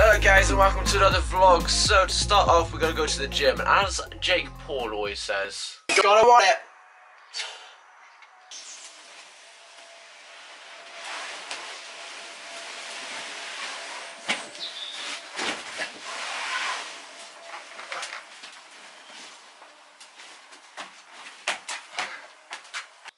Hello guys and welcome to another vlog. So to start off we're gonna go to the gym and as Jake Paul always says, gotta want it.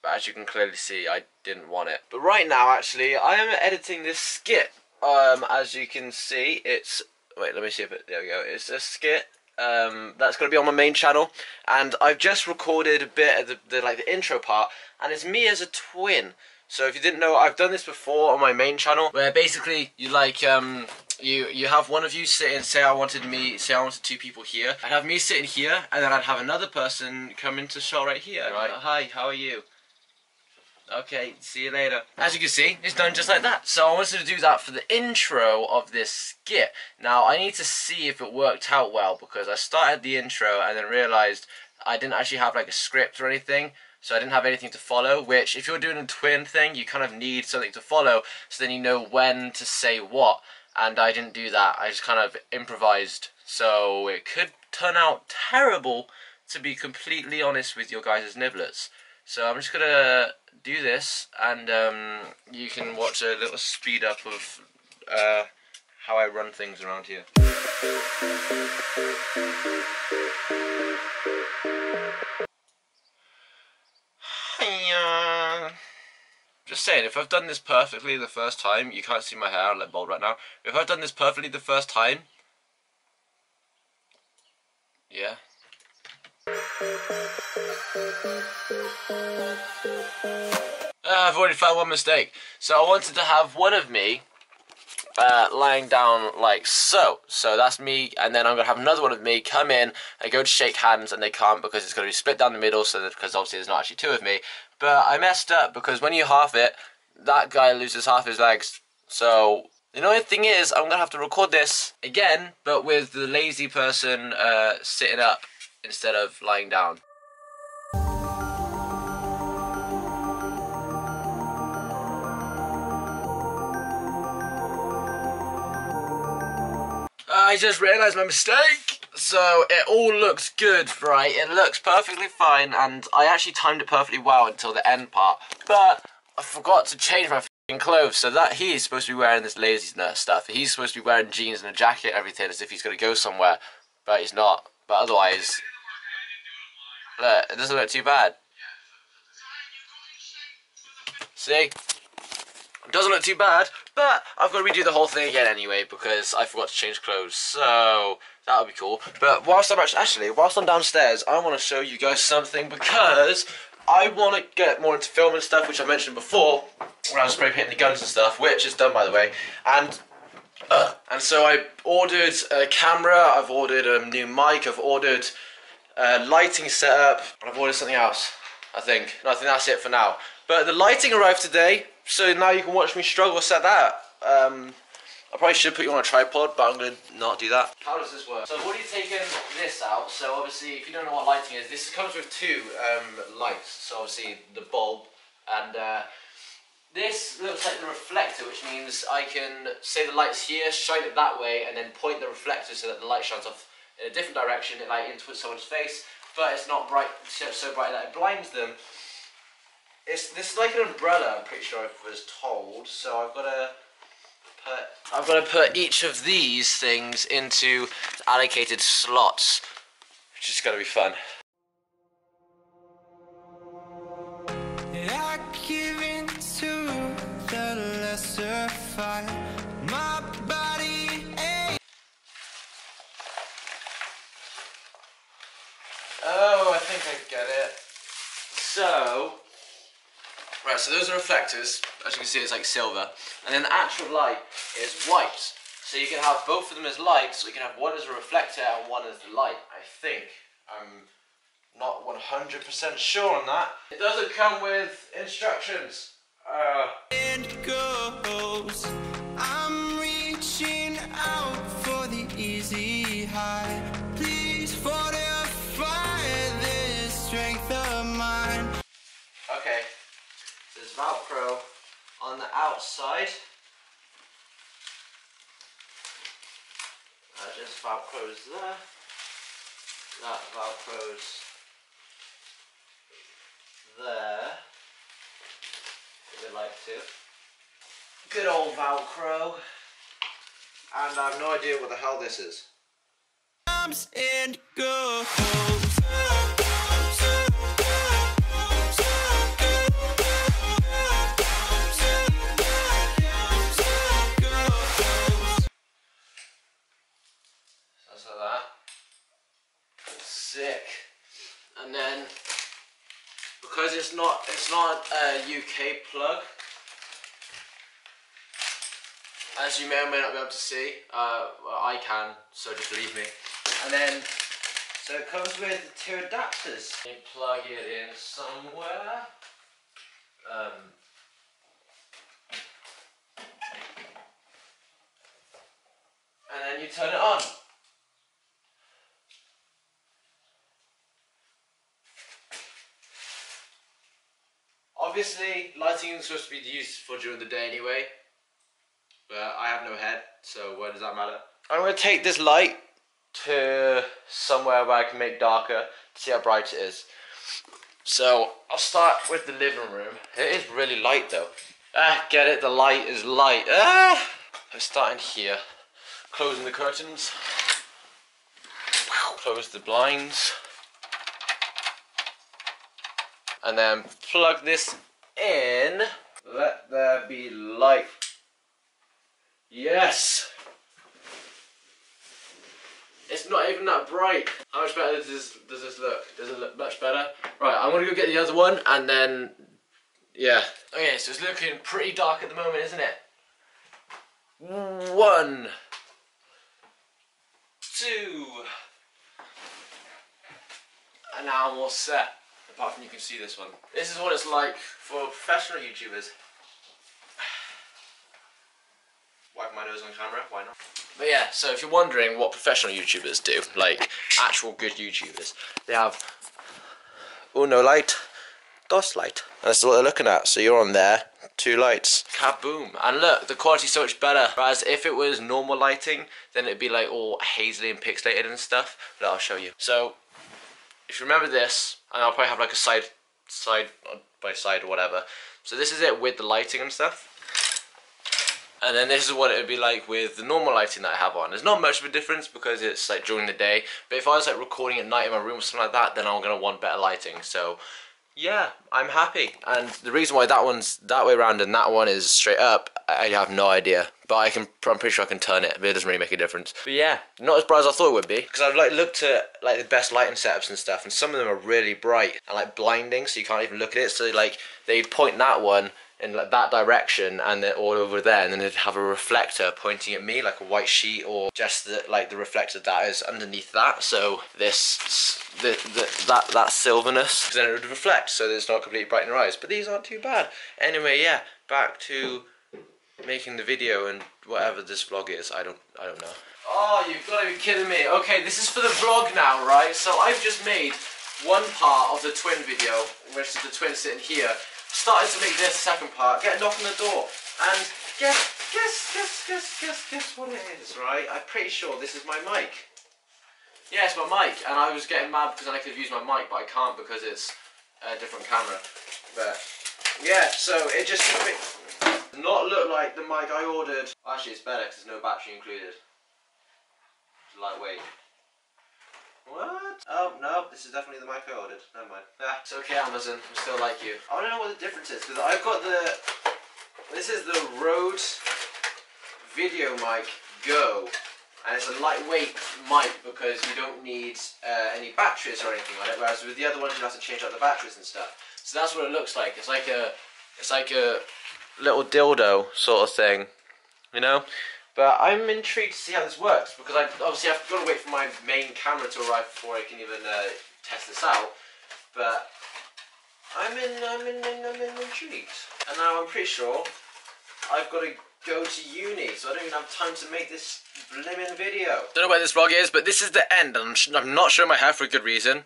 But as you can clearly see, I didn't want it. But right now, actually, I am editing this skit. Um, as you can see, it's wait. Let me see if it. There we go. It's a skit. Um, that's going to be on my main channel, and I've just recorded a bit of the, the like the intro part, and it's me as a twin. So if you didn't know, I've done this before on my main channel, where basically you like um you you have one of you sitting. Say I wanted me. Say I wanted two people here. I'd have me sitting here, and then I'd have another person come into shot right here. Right. Hi. How are you? Okay, see you later. As you can see, it's done just like that. So I wanted to do that for the intro of this skit. Now, I need to see if it worked out well because I started the intro and then realized I didn't actually have like a script or anything. So I didn't have anything to follow, which if you're doing a twin thing, you kind of need something to follow so then you know when to say what. And I didn't do that. I just kind of improvised. So it could turn out terrible, to be completely honest with your guys' nibblers. So I'm just gonna do this, and um, you can watch a little speed up of uh, how I run things around here. Hiya. Just saying, if I've done this perfectly the first time, you can't see my hair, I'm like bald right now. If I've done this perfectly the first time, yeah, uh, I've already found one mistake. So I wanted to have one of me uh, lying down like so. So that's me, and then I'm gonna have another one of me come in and go to shake hands, and they can't because it's gonna be split down the middle. So that because obviously there's not actually two of me. But I messed up because when you half it, that guy loses half his legs. So the only thing is, I'm gonna have to record this again, but with the lazy person uh, sitting up instead of lying down. I just realised my mistake. So it all looks good, right? It looks perfectly fine, and I actually timed it perfectly well until the end part. But I forgot to change my clothes, so that he's supposed to be wearing this laziness stuff. He's supposed to be wearing jeans and a jacket, everything, as if he's going to go somewhere, but he's not. But otherwise, look, it doesn't look too bad. See? It doesn't look too bad, but I've got to redo the whole thing again anyway because I forgot to change clothes. So that would be cool. But whilst I'm actually, actually, whilst I'm downstairs, I want to show you guys something because I want to get more into filming stuff, which I mentioned before when I was spray painting the guns and stuff, which is done by the way. And uh, and so I ordered a camera, I've ordered a new mic, I've ordered a lighting setup, and I've ordered something else. I think. No, I think that's it for now. But the lighting arrived today, so now you can watch me struggle set that. Um, I probably should put you on a tripod, but I'm going to not do that. How does this work? So I've already taken this out. So obviously, if you don't know what lighting is, this comes with two um, lights. So obviously the bulb and uh, this looks like the reflector, which means I can say the light's here, shine it that way, and then point the reflector so that the light shines off in a different direction, like into someone's face, but it's not bright, so bright that it blinds them. It's this is like an umbrella. I'm pretty sure I was told. So I've got to put I've got to put each of these things into allocated slots, which is going to be fun. I so those are reflectors. As you can see, it's like silver. And then the actual light is white. So you can have both of them as lights, so you can have one as a reflector and one as the light, I think. I'm not 100% sure on that. It doesn't come with instructions. Uh. Velcro on the outside. That just velcros there. That velcros there. If they like to. Good old velcro. And I have no idea what the hell this is. It's not it's not a UK plug, as you may or may not be able to see, uh, well, I can, so just believe me. And then so it comes with two adapters. You plug it in somewhere. Um, and then you turn it on. Obviously, lighting is supposed to be used for during the day anyway. But I have no head, so why does that matter? I'm going to take this light to somewhere where I can make darker to see how bright it is. So, I'll start with the living room. It is really light though. Ah, get it? The light is light. Ah! I'm starting here. Closing the curtains. Close the blinds. And then plug this in. Let there be light. Yes! It's not even that bright. How much better does this, does this look? Does it look much better? Right, I'm gonna go get the other one and then, yeah. Okay, so it's looking pretty dark at the moment, isn't it? One. Two. And now I'm all set. Apart from you can see this one. This is what it's like for professional YouTubers. Wipe my nose on camera, why not? But yeah, so if you're wondering what professional YouTubers do, like actual good YouTubers, they have uno light, dos light. And that's what they're looking at. So you're on there, two lights, kaboom. And look, the quality's so much better. Whereas if it was normal lighting, then it'd be like all hazily and pixelated and stuff. But I'll show you. So if you remember this, and I'll probably have like a side, side by side or whatever. So this is it with the lighting and stuff. And then this is what it would be like with the normal lighting that I have on. There's not much of a difference because it's like during the day. But if I was like recording at night in my room or something like that, then I'm going to want better lighting. So yeah, I'm happy. And the reason why that one's that way around and that one is straight up, I have no idea. But I can, I'm pretty sure I can turn it, but it doesn't really make a difference. But yeah, not as bright as I thought it would be. Because I've like looked at like the best lighting setups and stuff, and some of them are really bright and like blinding, so you can't even look at it. So like they'd point that one in like that direction and then all over there and then they'd have a reflector pointing at me like a white sheet or just the, like the reflector that is underneath that. So this the, the, that that silverness then it would reflect so that it's not completely bright in your eyes. But these aren't too bad. Anyway yeah back to making the video and whatever this vlog is. I don't I don't know. Oh you've got to be kidding me. Okay this is for the vlog now right? So I've just made one part of the twin video which is the twin sitting here started to make this second part, get a knock on the door, and guess, guess, guess, guess, guess, guess what it is, right? I'm pretty sure this is my mic. Yeah, it's my mic, and I was getting mad because I could use my mic, but I can't because it's a different camera. But yeah, so it just does not look like the mic I ordered. Actually, it's better because there's no battery included. It's lightweight. Oh, no, this is definitely the mic I ordered. Never mind. Ah, it's okay, Amazon. I still like you. I don't know what the difference is, because I've got the... This is the Rode Video Mic Go. And it's a lightweight mic because you don't need uh, any batteries or anything on it, whereas with the other ones you have to change out the batteries and stuff. So that's what it looks like. It's like a, it's like a little dildo sort of thing, you know? But I'm intrigued to see how this works because I obviously I've got to wait for my main camera to arrive before I can even uh, test this out. But I'm in, I'm in, I'm in intrigued. And now I'm pretty sure I've got to go to uni, so I don't even have time to make this blimmin' video. Don't know where this vlog is, but this is the end, and I'm, I'm not showing my hair for a good reason.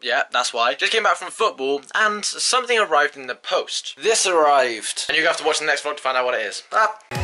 Yeah, that's why. Just came back from football, and something arrived in the post. This arrived. And you're to have to watch the next vlog to find out what it is. Ah.